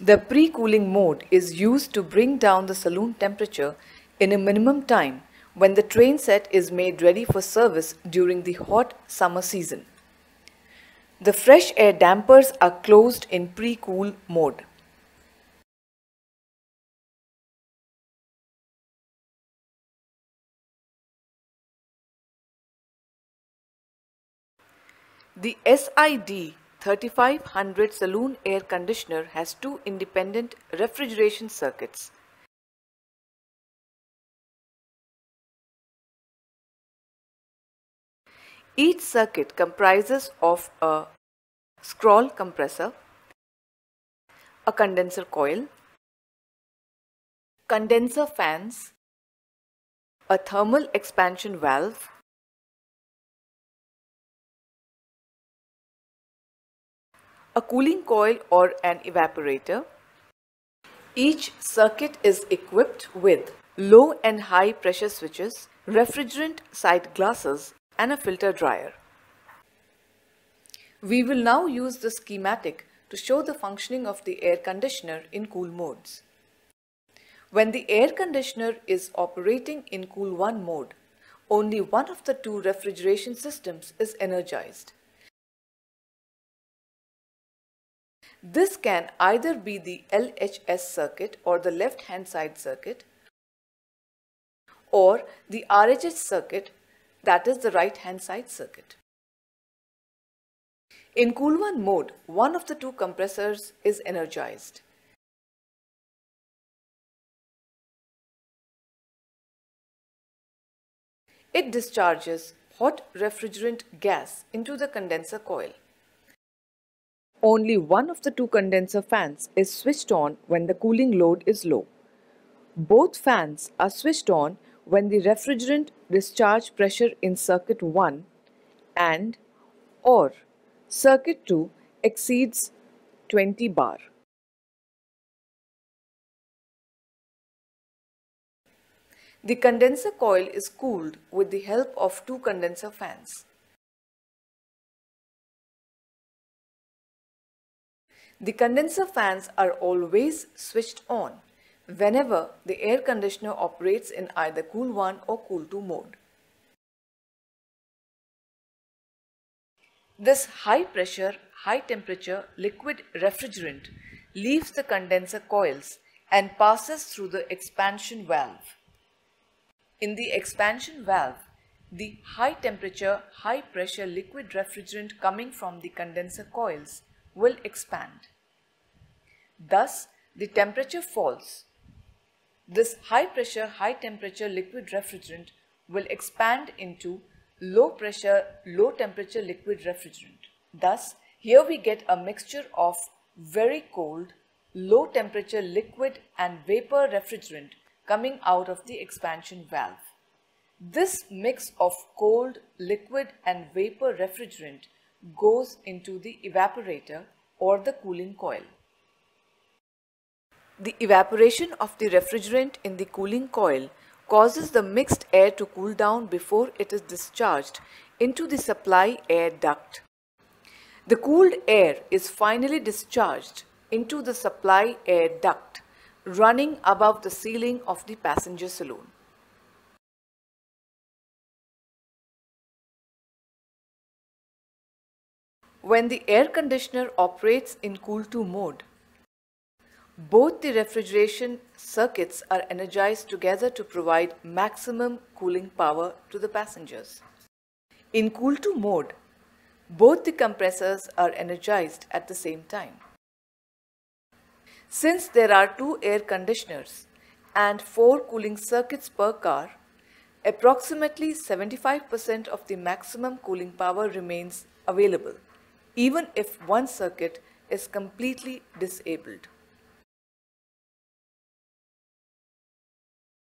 The pre-cooling mode is used to bring down the saloon temperature in a minimum time when the train set is made ready for service during the hot summer season. The fresh air dampers are closed in pre-cool mode. The SID 3500 saloon air conditioner has two independent refrigeration circuits. Each circuit comprises of a scroll compressor, a condenser coil, condenser fans, a thermal expansion valve, a cooling coil or an evaporator. Each circuit is equipped with low and high pressure switches, refrigerant sight glasses and a filter dryer. We will now use the schematic to show the functioning of the air conditioner in cool modes. When the air conditioner is operating in cool 1 mode, only one of the two refrigeration systems is energized. This can either be the LHS circuit or the left hand side circuit or the RHS circuit that is the right hand side circuit. In cool 1 mode, one of the two compressors is energized. It discharges hot refrigerant gas into the condenser coil. Only one of the two condenser fans is switched on when the cooling load is low. Both fans are switched on when the refrigerant discharge pressure in circuit 1 and or circuit 2 exceeds 20 bar. The condenser coil is cooled with the help of two condenser fans. The condenser fans are always switched on whenever the air conditioner operates in either cool 1 or cool 2 mode. This high pressure, high temperature liquid refrigerant leaves the condenser coils and passes through the expansion valve. In the expansion valve, the high temperature, high pressure liquid refrigerant coming from the condenser coils will expand. Thus, the temperature falls. This high pressure, high temperature liquid refrigerant will expand into low pressure, low temperature liquid refrigerant. Thus, here we get a mixture of very cold, low temperature liquid and vapor refrigerant coming out of the expansion valve. This mix of cold, liquid and vapor refrigerant goes into the evaporator or the cooling coil. The evaporation of the refrigerant in the cooling coil causes the mixed air to cool down before it is discharged into the supply air duct. The cooled air is finally discharged into the supply air duct running above the ceiling of the passenger saloon. When the air conditioner operates in cool 2 mode, both the refrigeration circuits are energized together to provide maximum cooling power to the passengers. In cool 2 mode, both the compressors are energized at the same time. Since there are two air conditioners and four cooling circuits per car, approximately 75% of the maximum cooling power remains available even if one circuit is completely disabled.